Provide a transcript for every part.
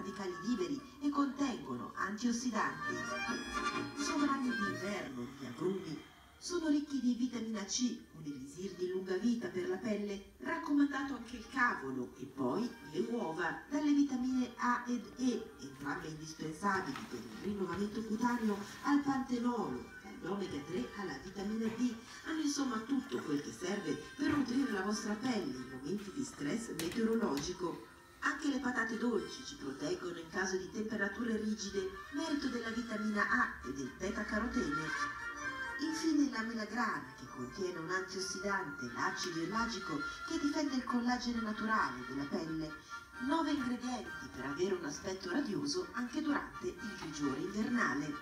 radicali liberi e contengono antiossidanti. Sovrani d'inverno, gli agrumi, sono ricchi di vitamina C, un elisir di lunga vita per la pelle, raccomandato anche il cavolo e poi le uova, dalle vitamine A ed E, entrambe indispensabili per il rinnovamento cutaneo, al pantenolo, dall'omega 3 alla vitamina D, hanno insomma tutto quel che serve per nutrire la vostra pelle in momenti di stress meteorologico. Anche le patate dolci ci proteggono in caso di temperature rigide, merito della vitamina A e del beta-carotene. Infine la melagrana che contiene un antiossidante, l'acido ellagico che difende il collagene naturale della pelle. Nove ingredienti per avere un aspetto radioso anche durante il grigiore invernale.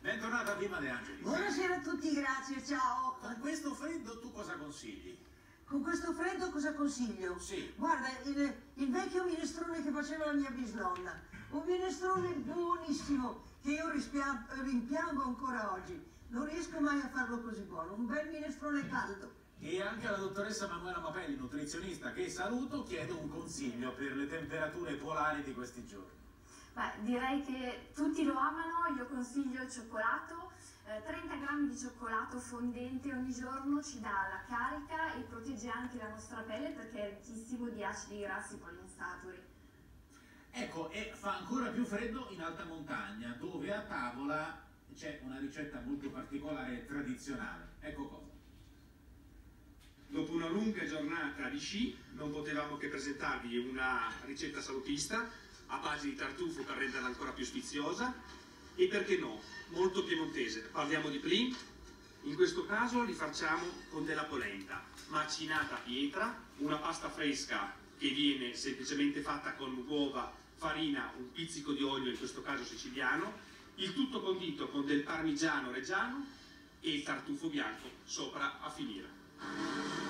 Bentornata prima De Angelis. Buonasera a tutti, grazie, ciao. Con questo freddo tu cosa consigli? Con questo freddo cosa consiglio? Sì. Guarda, il, il vecchio minestrone che faceva la mia bisnonna. Un minestrone buonissimo che io rimpiango ancora oggi. Non riesco mai a farlo così buono. Un bel minestrone caldo. E anche alla dottoressa Manuela Mapelli, nutrizionista, che saluto, chiedo un consiglio per le temperature polari di questi giorni. Beh, direi che tutti lo amano, io consiglio il cioccolato. Eh, 30 grammi di cioccolato fondente ogni giorno ci dà la carica e protegge anche la nostra pelle perché è ricchissimo di acidi grassi poliinsaturi. Ecco, e fa ancora più freddo in alta montagna, dove a tavola c'è una ricetta molto particolare e tradizionale. Ecco cosa. Dopo una lunga giornata di sci non potevamo che presentarvi una ricetta salutista a base di tartufo per renderla ancora più sfiziosa e perché no, molto piemontese. Parliamo di plin, in questo caso li facciamo con della polenta, macinata a pietra, una pasta fresca che viene semplicemente fatta con uova, farina, un pizzico di olio, in questo caso siciliano, il tutto condito con del parmigiano reggiano e il tartufo bianco sopra a finire.